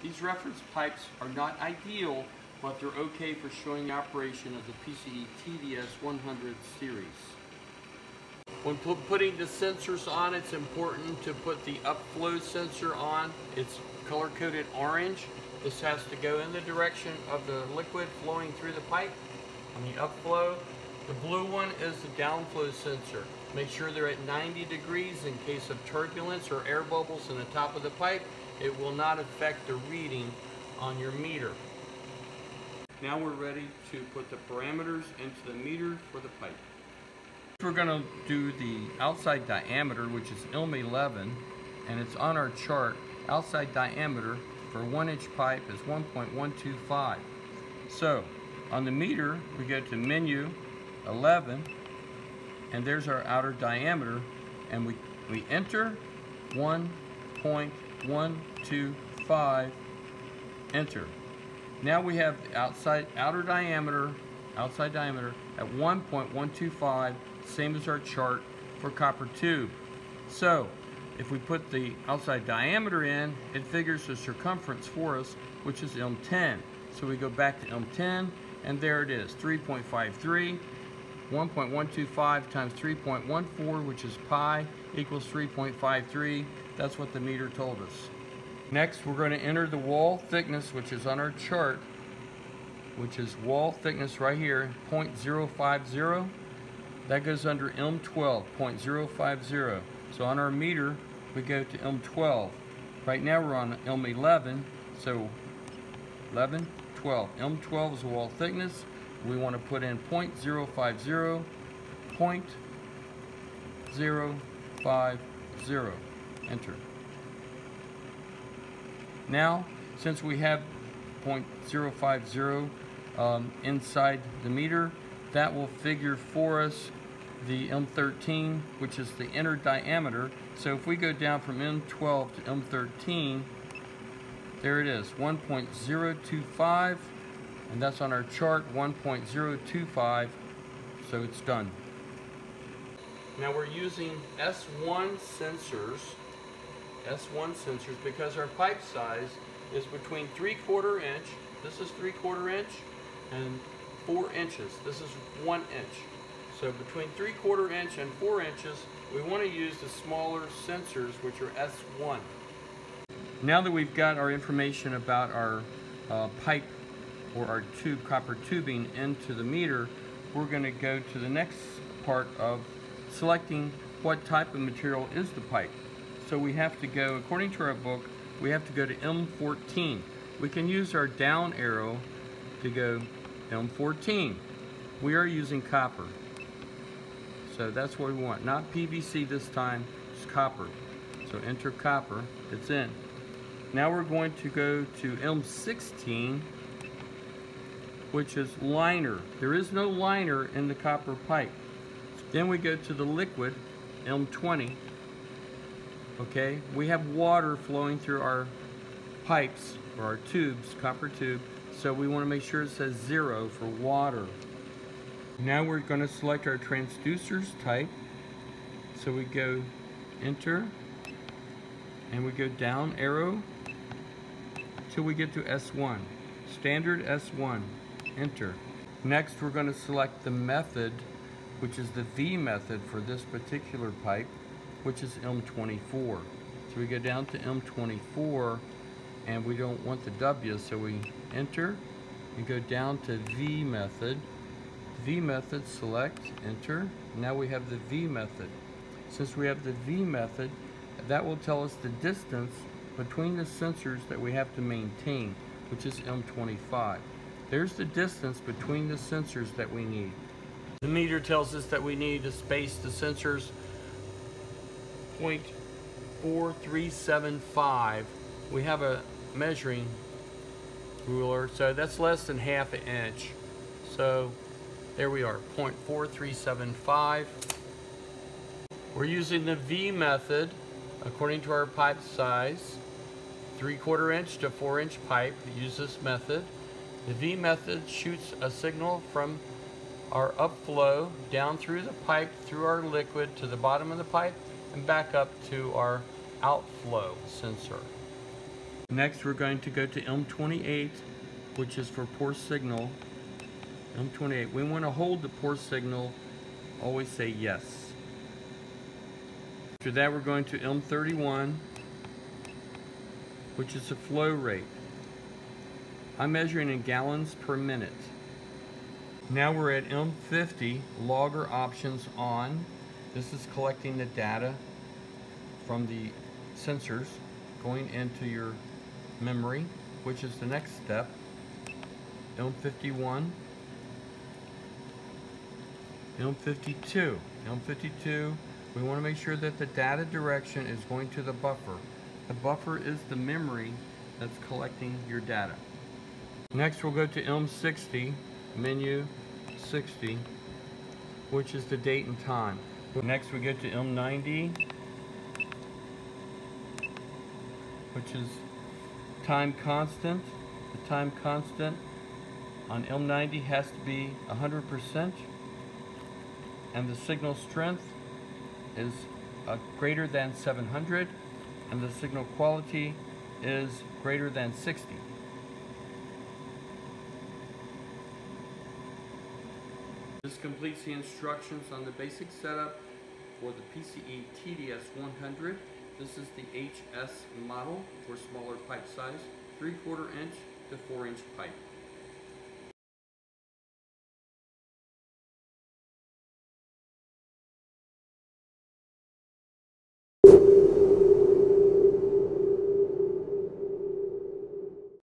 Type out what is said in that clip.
These reference pipes are not ideal, but they're okay for showing the operation of the PCE TDS 100 series. When putting the sensors on, it's important to put the upflow sensor on. It's color-coded orange. This has to go in the direction of the liquid flowing through the pipe on the upflow. The blue one is the downflow sensor. Make sure they're at 90 degrees in case of turbulence or air bubbles in the top of the pipe. It will not affect the reading on your meter. Now we're ready to put the parameters into the meter for the pipe. We're going to do the outside diameter, which is ILM 11, and it's on our chart. Outside diameter for one inch pipe is 1.125. So on the meter, we go to menu 11, and there's our outer diameter, and we, we enter 1.125, enter. Now we have outside outer diameter, outside diameter at 1.125, same as our chart for copper tube. So if we put the outside diameter in, it figures the circumference for us, which is ILM 10. So we go back to ILM 10, and there it is, 3.53. 1.125 times 3.14, which is pi, equals 3.53. That's what the meter told us. Next, we're going to enter the wall thickness, which is on our chart, which is wall thickness right here, 0.050. That goes under M12, 0.050. So on our meter, we go to M12. Right now we're on M11, so 11, 12. M12 is the wall thickness. We want to put in 0.050, 0.050. Enter. Now, since we have 0.050 um, inside the meter, that will figure for us the M13, which is the inner diameter. So if we go down from M12 to M13, there it is, 1.025, and that's on our chart, 1.025, so it's done. Now we're using S1 sensors, S1 sensors, because our pipe size is between 3 quarter inch, this is 3 quarter inch, and 4 inches, this is 1 inch. So between 3 quarter inch and 4 inches, we want to use the smaller sensors, which are S1. Now that we've got our information about our uh, pipe or our tube, copper tubing into the meter, we're going to go to the next part of selecting what type of material is the pipe. So we have to go, according to our book, we have to go to M14. We can use our down arrow to go M14. We are using copper. So that's what we want. Not PVC this time, it's copper. So enter copper, it's in. Now we're going to go to M16, which is liner. There is no liner in the copper pipe. Then we go to the liquid, M20. Okay, we have water flowing through our pipes or our tubes, copper tube, so we want to make sure it says zero for water. Now we're going to select our transducers type. So we go enter and we go down arrow till we get to S1. Standard S1, enter. Next we're going to select the method which is the V method for this particular pipe which is M24. So we go down to M24 and we don't want the W so we enter and go down to V method V method, select, enter. Now we have the V method. Since we have the V method, that will tell us the distance between the sensors that we have to maintain, which is M25. There's the distance between the sensors that we need. The meter tells us that we need to space the sensors 0.4375. We have a measuring ruler, so that's less than half an inch. So there we are, 0.4375. We're using the V method according to our pipe size. 3 quarter inch to 4 inch pipe, use this method. The V method shoots a signal from our upflow down through the pipe, through our liquid to the bottom of the pipe, and back up to our outflow sensor. Next, we're going to go to M28, which is for poor signal. M28. We want to hold the poor signal. Always say yes. After that, we're going to M31, which is the flow rate. I'm measuring in gallons per minute. Now we're at M50, logger options on. This is collecting the data from the sensors going into your memory, which is the next step. M51, M52. M52, we want to make sure that the data direction is going to the buffer. The buffer is the memory that's collecting your data. Next we'll go to M60, menu 60, which is the date and time. Next we get to M90, which is time constant. The time constant on M90 has to be 100% and the signal strength is uh, greater than 700 and the signal quality is greater than 60. This completes the instructions on the basic setup for the PCE TDS 100. This is the HS model for smaller pipe size, 3 quarter inch to 4 inch pipe.